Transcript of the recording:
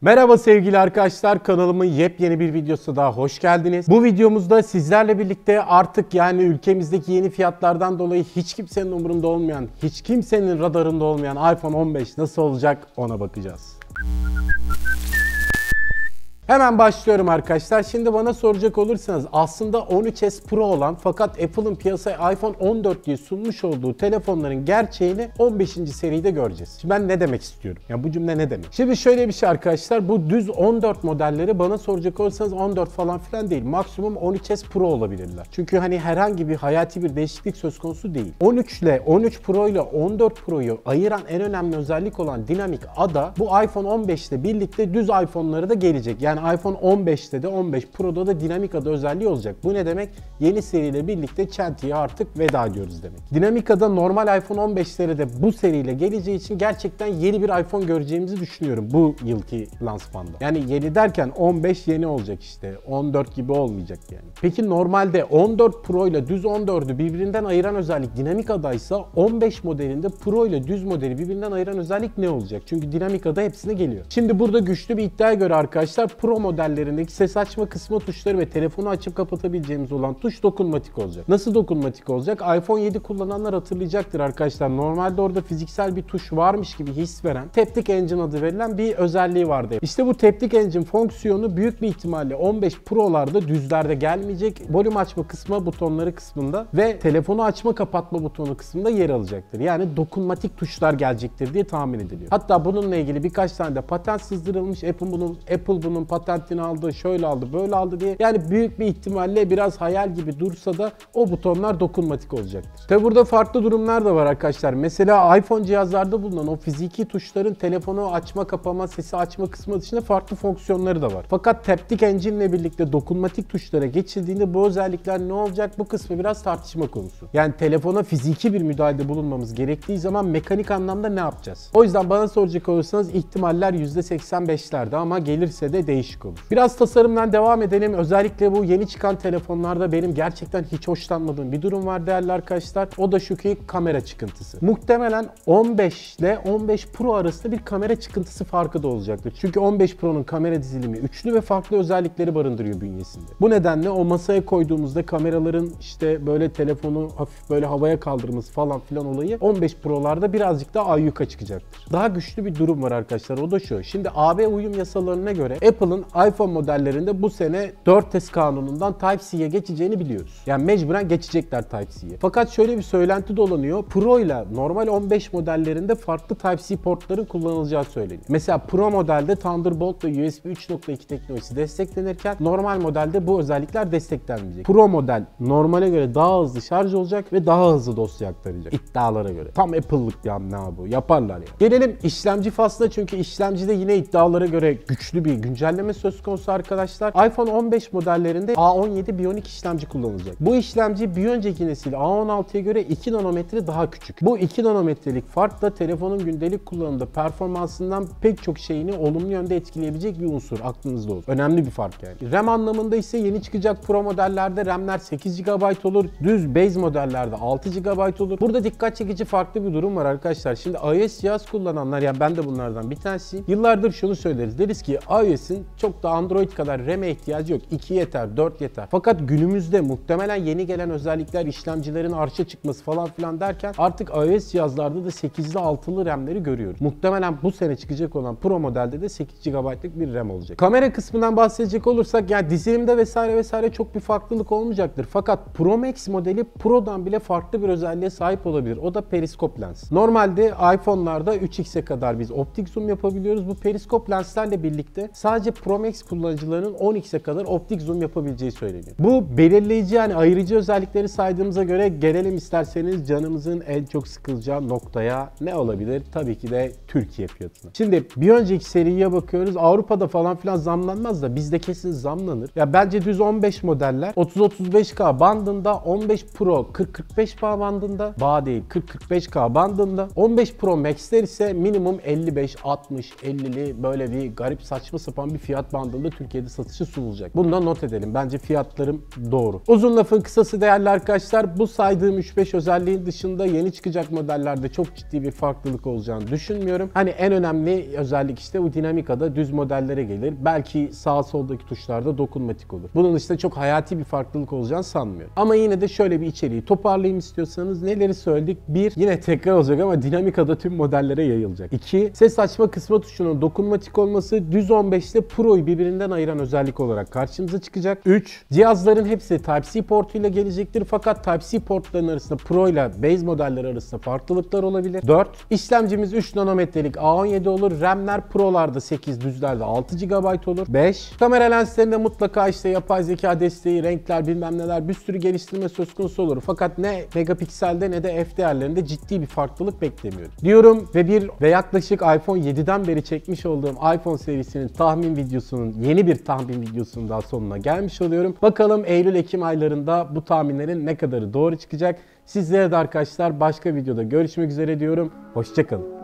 Merhaba sevgili arkadaşlar kanalımın yepyeni bir videosu daha hoş geldiniz. Bu videomuzda sizlerle birlikte artık yani ülkemizdeki yeni fiyatlardan dolayı hiç kimsenin umurunda olmayan, hiç kimsenin radarında olmayan iPhone 15 nasıl olacak ona bakacağız. Hemen başlıyorum arkadaşlar. Şimdi bana soracak olursanız aslında 13s Pro olan fakat Apple'ın piyasaya iPhone 14 diye sunmuş olduğu telefonların gerçeğini 15. seride göreceğiz. Şimdi ben ne demek istiyorum? Ya bu cümle ne demek? Şimdi şöyle bir şey arkadaşlar. Bu düz 14 modelleri bana soracak olursanız 14 falan filan değil. Maksimum 13s Pro olabilirler. Çünkü hani herhangi bir hayati bir değişiklik söz konusu değil. 13 ile 13 Pro ile 14 Pro'yu ayıran en önemli özellik olan dinamik ada bu iPhone 15 ile birlikte düz iPhone'ları da gelecek. Yani yani iPhone 15'te de 15 Pro'da da dinamik ada özelliği olacak. Bu ne demek? Yeni seriyle birlikte Chanti'ye artık veda ediyoruz demek. Dinamik ada normal iPhone 15'lere de bu seriyle geleceği için gerçekten yeni bir iPhone göreceğimizi düşünüyorum bu yılki lansmanda. Yani yeni derken 15 yeni olacak işte. 14 gibi olmayacak yani. Peki normalde 14 Pro ile düz 14'ü birbirinden ayıran özellik dinamik adaysa 15 modelinde Pro ile düz modeli birbirinden ayıran özellik ne olacak? Çünkü dinamik ada hepsine geliyor. Şimdi burada güçlü bir iddiaya göre arkadaşlar Pro modellerindeki ses açma kısmı tuşları ve telefonu açıp kapatabileceğimiz olan tuş dokunmatik olacak. Nasıl dokunmatik olacak? iPhone 7 kullananlar hatırlayacaktır arkadaşlar. Normalde orada fiziksel bir tuş varmış gibi his veren Taptic Engine adı verilen bir özelliği vardı. İşte bu Taptic Engine fonksiyonu büyük bir ihtimalle 15 Pro'larda düzlerde gelmeyecek. Volüm açma kısmı butonları kısmında ve telefonu açma kapatma butonu kısmında yer alacaktır. Yani dokunmatik tuşlar gelecektir diye tahmin ediliyor. Hatta bununla ilgili birkaç tane de patent sızdırılmış. Apple bunun Apple bunun patentini aldı, şöyle aldı, böyle aldı diye. Yani büyük bir ihtimalle biraz hayal gibi dursa da o butonlar dokunmatik olacaktır. Tabi burada farklı durumlar da var arkadaşlar. Mesela iPhone cihazlarda bulunan o fiziki tuşların telefonu açma, kapama, sesi açma kısmı dışında farklı fonksiyonları da var. Fakat Taptic Engine ile birlikte dokunmatik tuşlara geçildiğinde bu özellikler ne olacak? Bu kısmı biraz tartışma konusu. Yani telefona fiziki bir müdahalede bulunmamız gerektiği zaman mekanik anlamda ne yapacağız? O yüzden bana soracak olursanız ihtimaller %85'lerde ama gelirse de değişik olur. Biraz tasarımdan devam edelim. Özellikle bu yeni çıkan telefonlarda benim gerçekten hiç hoşlanmadığım bir durum var değerli arkadaşlar. O da şu ki kamera çıkıntısı. Muhtemelen 15 ile 15 Pro arasında bir kamera çıkıntısı farkı da olacaktır. Çünkü 15 Pro'nun kamera dizilimi üçlü ve farklı özellikleri barındırıyor bünyesinde. Bu nedenle o masaya koyduğumuzda kameraların işte böyle telefonu hafif böyle havaya kaldırması falan filan olayı 15 Pro'larda birazcık daha ayyuka çıkacaktır. Daha güçlü bir durum var arkadaşlar. O da şu. Şimdi AB uyum yasalarına göre Apple'ın iPhone modellerinde bu sene 4S kanunundan Type-C'ye geçeceğini biliyoruz. Yani mecburen geçecekler Type-C'ye. Fakat şöyle bir söylenti dolanıyor. Pro ile normal 15 modellerinde farklı Type-C portların kullanılacağı söyleniyor. Mesela Pro modelde Thunderbolt ve USB 3.2 teknolojisi desteklenirken normal modelde bu özellikler desteklenmeyecek. Pro model normale göre daha hızlı şarj olacak ve daha hızlı dosya aktaracak iddialara göre. Tam Apple'lık bir hamle bu. Yaparlar ya. Gelelim işlemci faslına çünkü işlemcide yine iddialara göre güçlü bir güncelleme söz konusu arkadaşlar. iPhone 15 modellerinde A17 Bionic işlemci kullanılacak. Bu işlemci bir önceki nesil A16'ya göre 2 nanometre daha küçük. Bu 2 nanometrelik fark da telefonun gündelik kullanımda performansından pek çok şeyini olumlu yönde etkileyebilecek bir unsur. Aklınızda olsun. Önemli bir fark yani. RAM anlamında ise yeni çıkacak Pro modellerde RAM'ler 8 GB olur. Düz base modellerde 6 GB olur. Burada dikkat çekici farklı bir durum var arkadaşlar. Şimdi iOS cihaz kullananlar yani ben de bunlardan bir tanesiyim. Yıllardır şunu söyleriz. Deriz ki iOS'in çok da Android kadar RAM'e ihtiyacı yok. 2 yeter, 4 yeter. Fakat günümüzde muhtemelen yeni gelen özellikler işlemcilerin arşa çıkması falan filan derken artık iOS cihazlarda da 8'li 6'lı RAM'leri görüyoruz. Muhtemelen bu sene çıkacak olan Pro modelde de 8 GB'lık bir RAM olacak. Kamera kısmından bahsedecek olursak yani dizilimde vesaire vesaire çok bir farklılık olmayacaktır. Fakat Pro Max modeli Pro'dan bile farklı bir özelliğe sahip olabilir. O da periskop lens. Normalde iPhone'larda 3x'e kadar biz optik zoom yapabiliyoruz. Bu periskop lenslerle birlikte sadece Pro Max kullanıcılarının 10x'e kadar optik zoom yapabileceği söyleniyor. Bu belirleyici yani ayırıcı özellikleri saydığımıza göre gelelim isterseniz canımızın en çok sıkılacağı noktaya ne olabilir? Tabii ki de Türkiye fiyatına. Şimdi bir önceki seriye bakıyoruz. Avrupa'da falan filan zamlanmaz da bizde kesin zamlanır. Ya bence düz 15 modeller 30-35K bandında 15 Pro 40-45K bandında bağ değil 40-45K bandında 15 Pro Max'ler ise minimum 55, 60, 50'li böyle bir garip saçma sapan bir fiyat fiyat bandında Türkiye'de satışı sunulacak. Bunu da not edelim. Bence fiyatlarım doğru. Uzun lafın kısası değerli arkadaşlar bu saydığım 3-5 özelliğin dışında yeni çıkacak modellerde çok ciddi bir farklılık olacağını düşünmüyorum. Hani en önemli özellik işte bu dinamikada düz modellere gelir. Belki sağ soldaki tuşlarda dokunmatik olur. Bunun dışında çok hayati bir farklılık olacağını sanmıyorum. Ama yine de şöyle bir içeriği toparlayayım istiyorsanız neleri söyledik? Bir, yine tekrar olacak ama dinamikada tüm modellere yayılacak. İki, ses açma kısma tuşunun dokunmatik olması düz 15 ile Pro'yu birbirinden ayıran özellik olarak karşımıza çıkacak. 3. Cihazların hepsi Type-C portuyla gelecektir fakat Type-C portlarının arasında Pro ile Base modeller arasında farklılıklar olabilir. 4. İşlemcimiz 3 nanometrelik A17 olur. RAM'ler Pro'larda 8, düzlerde 6 GB olur. 5. Kamera lenslerinde mutlaka işte yapay zeka desteği, renkler bilmem neler bir sürü geliştirme söz konusu olur. Fakat ne megapikselde ne de f değerlerinde ciddi bir farklılık beklemiyorum. Diyorum ve bir ve yaklaşık iPhone 7'den beri çekmiş olduğum iPhone serisinin tahmin videosunun yeni bir tahmin videosunun daha sonuna gelmiş oluyorum. Bakalım Eylül-Ekim aylarında bu tahminlerin ne kadarı doğru çıkacak. Sizlere de arkadaşlar başka videoda görüşmek üzere diyorum. Hoşçakalın.